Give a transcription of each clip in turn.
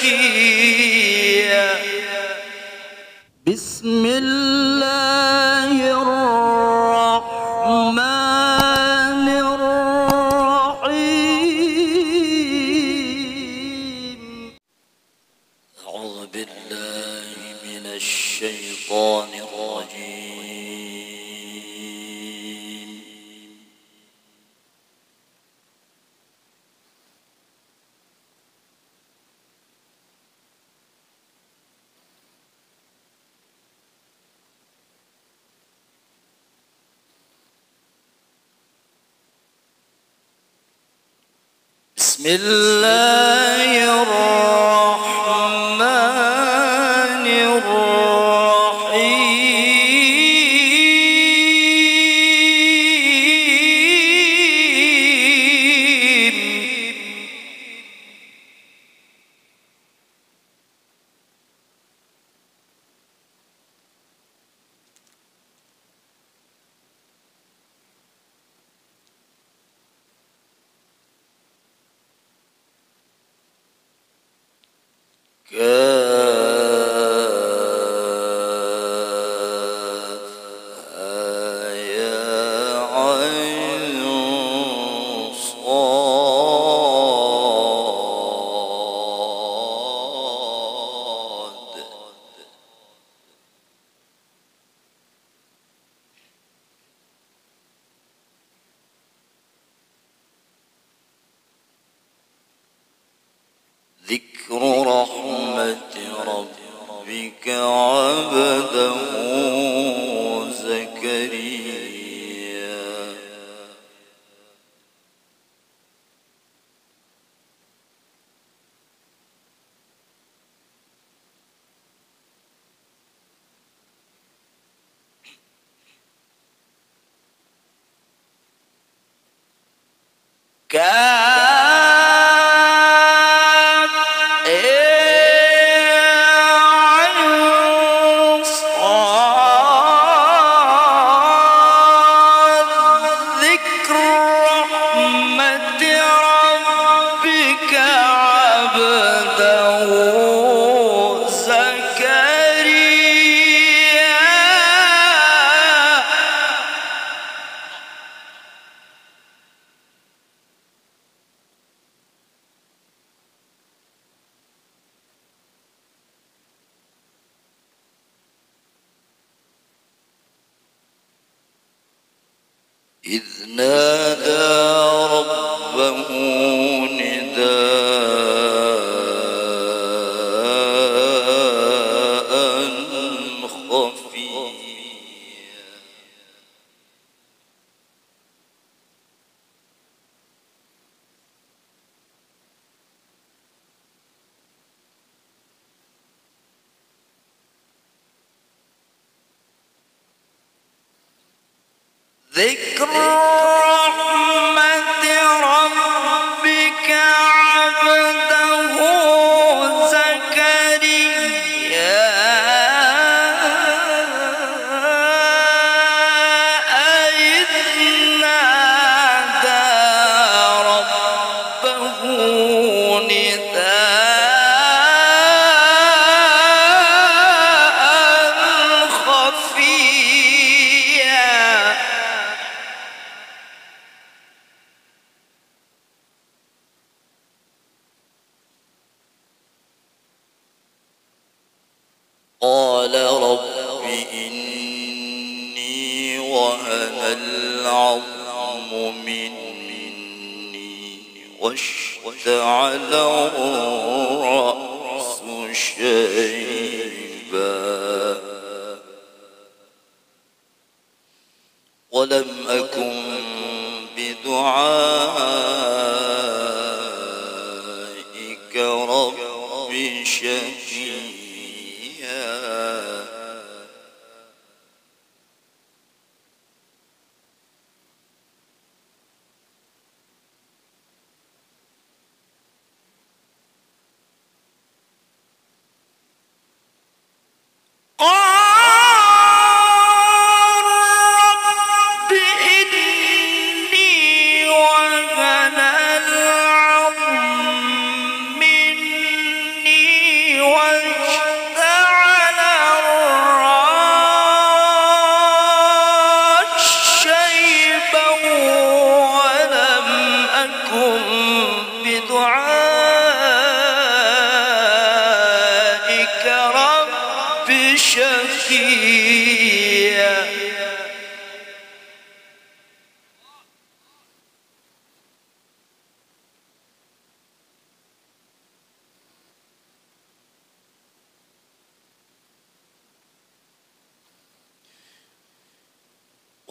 شفيع. بسم الله بسم الله. God. إذ نادى ربه they grow. العظم مني واشتعل الرأس شيبا. ولم أكن بدعائي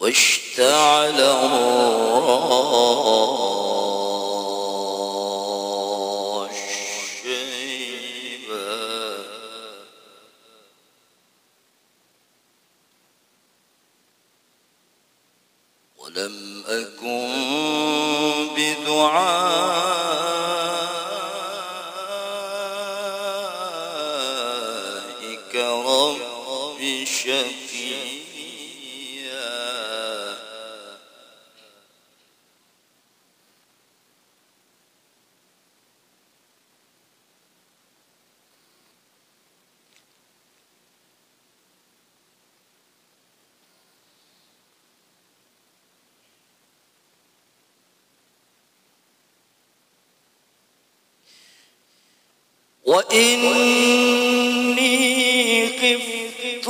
واشتعل الله ولم أكن بدعائك وإني خفت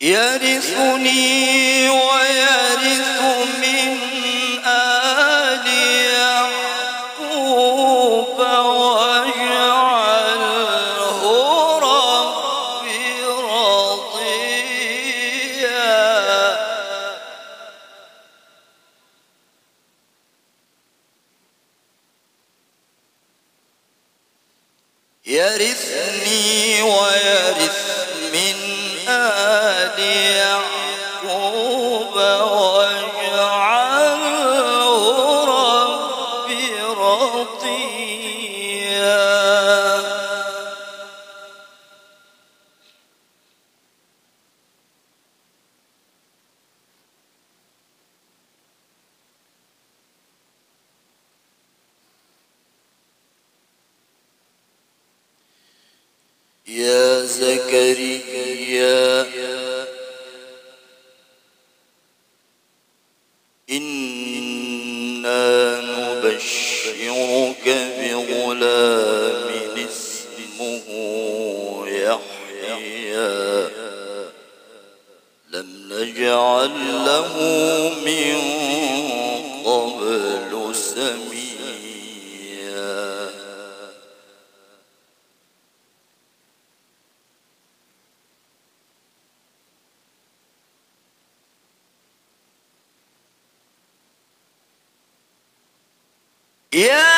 يرثني و يا زكريا يا زكريا Yeah!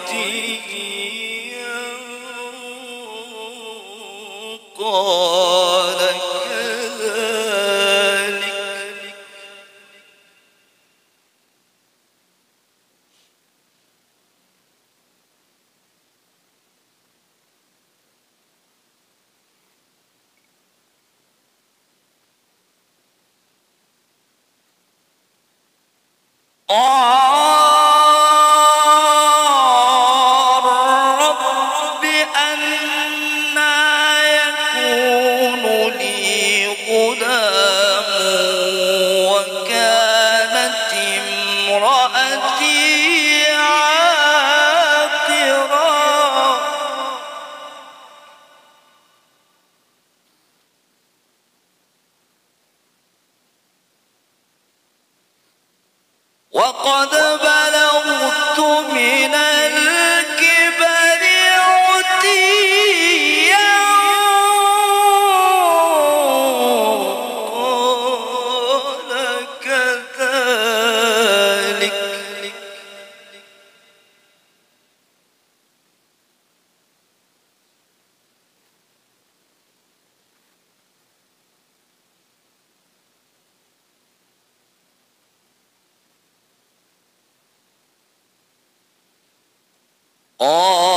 قال وقد بلغت من قال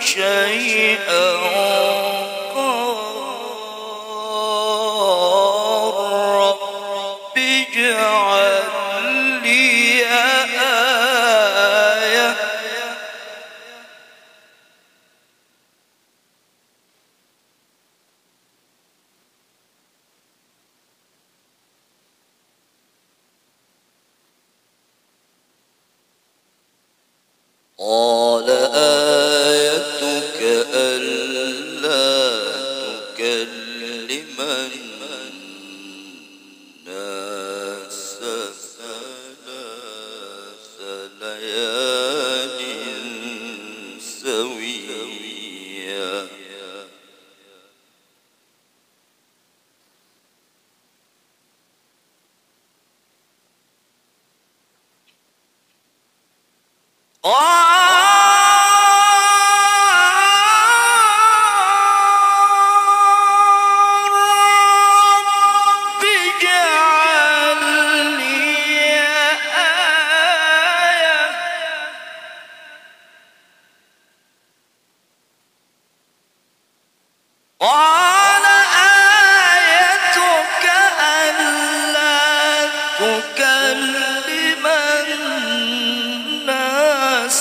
شيئا. قال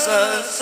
الناس